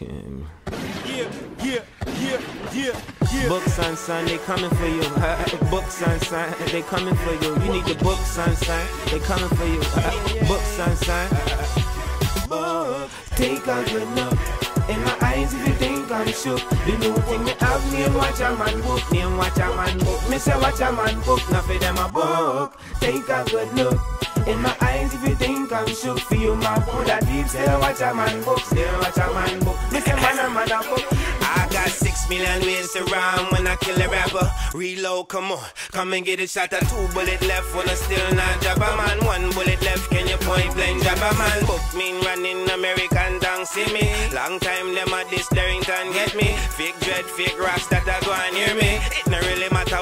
Yeah, yeah, yeah, yeah, yeah. Book, son, son, they coming for you. book, son, son, they coming for you. You need the book, son, son, they coming for you. book, son, son. Book, take a good look. In my eyes, if you think I'm shook, the new thing me have name watch a man book, name watch a man book. Me say watch a man book, not for them a book. Take a good look. In my eyes, if you think I'm shook, feel my put a deep, still watch a man book, still watch a man book. Me say man a man a book. I got six million ways to rhyme when I kill a rapper. Reload, come on, come and get a shot at two bullet left when I still not drop a man. One bullet left, can you point blank jab a man? Book mean running American dance, see me. Long time them at this Derrington get me. Fake dread, fake rocks that I go and hear me. It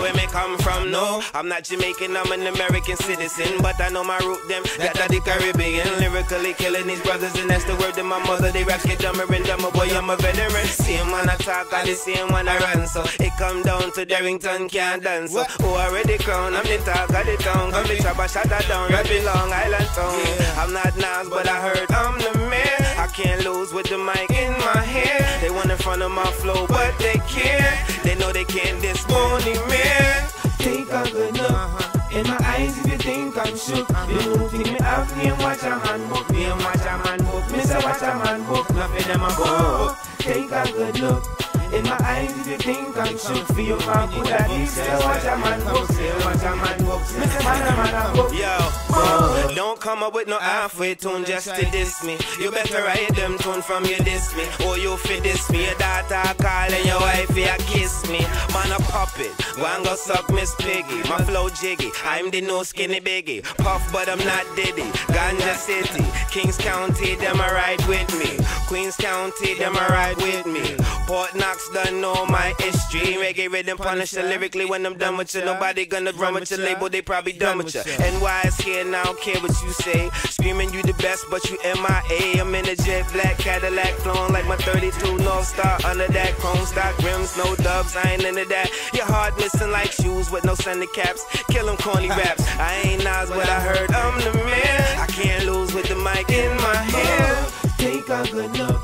where me come from, no. I'm not Jamaican, I'm an American citizen, but I know my root them. That are the Caribbean, lyrically killing these brothers, and that's the word of my mother. They raps get dumber and dumber, boy, I'm a veteran. Same man I talk, I the same one I run, so it come down to Derrington can't dance. So who already crown, I'm the talk of the town. Come the chop, I shut that down, right Long Island town. I'm not Nas, but I heard I'm the man. I can't lose with the mic in my hand. They want in front of my flow, but they can't. They know they can't diss Boney Man. Take a good look. Uh-huh. In my eyes, if you think I'm shook, uh-huh. you know, think me have name watch a man book, and watch a man book. Me say watch a man book, nothing them a book. Take a good look. In my eyes, if you think I'm shook, for you man put a deep, still watch a man book, still watch a man. Me say man a man a book. Yo, oh. don't come up with no halfway tune just to diss me. You better write them tune from you diss me. Or you fit diss me. Your daughter calling your wife, you kiss me. Man, a puppet. And go suck Miss Piggy. My flow jiggy. I'm the no skinny biggie. Puff, but I'm not Diddy. Ganja City. Kings County, them a ride with me. Queens County, them a ride with me. Port Knox done know my history. Reggae rhythm punisher lyrically when I'm done with you. Nobody gonna run with your label, they probably done with you. NY is here and I don't care what you say. Screaming you the best, but you MIA. I'm in a jet black Cadillac, flowing like my 32 North Star. Under that chrome stock rims, no dubs, I ain't into that. Your heart missing like shoes with no center caps. Kill 'em corny raps. I ain't Nas, but I heard I'm the man. I can't lose with the mic in my hand. Take a good look.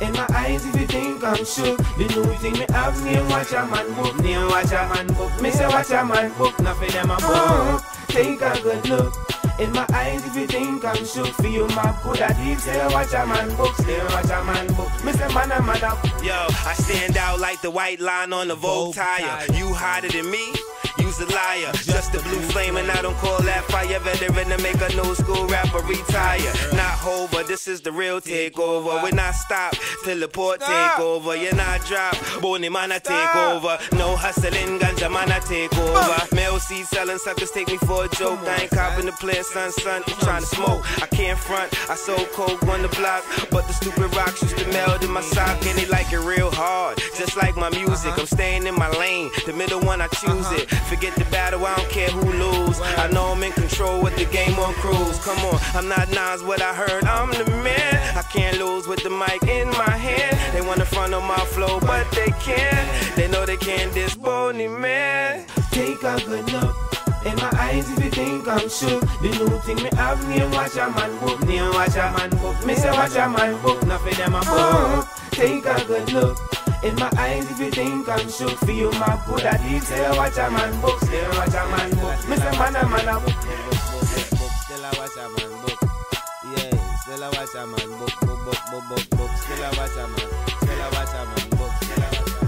In my eyes, if you think I'm shook, the new thing me have name watch a man book, name watch a man book. Me say watch a man book, nothing them a book. Take a good look. In my eyes, if you think I'm shook, for you man put a deep, still watch a man book, still watch a man book. Me say man a man Yo, I stand out like the white line on the Vogue tire. You hotter than me? A liar. Just a blue flame, and I don't call that fire. Veteran to make a new school rapper retire. Not Hova, this is the real takeover. We not stop till the port take over. You're not drop, Boney man I take over. No hustling, ganja man I take over. Male seed selling suckers take me for a joke. I ain't copping the plan, son, son. I'm trying to smoke. I can't front. I sold coke on the block, but the stupid rocks used to melt in my sock, and they like it real hard. Just like my music, uh-huh. I'm staying in my lane. The middle one, I choose uh-huh. it. Forget the battle, I don't care who lose. I know I'm in control with the game on cruise. Come on, I'm not Nas, what I heard, I'm the man. I can't lose with the mic in my hand. They want to front on my flow, but they can't. They know they can't diss Boney Man. Take a good look. In my eyes, if you think I'm shook, the new thing me have name watch a man book, name watch a man book. Me say watch a man book, nothing them a book. Take a good look. In my eyes, if you think I'm sure for you, my good at detail, watch a man book, still watch a man book. Mr. Man, a man, a book. Still a watch a man book. Yeah, still a watch a man book, book, book, book, book, book. Still a watch a man, still a watch a man book, still a watch a man.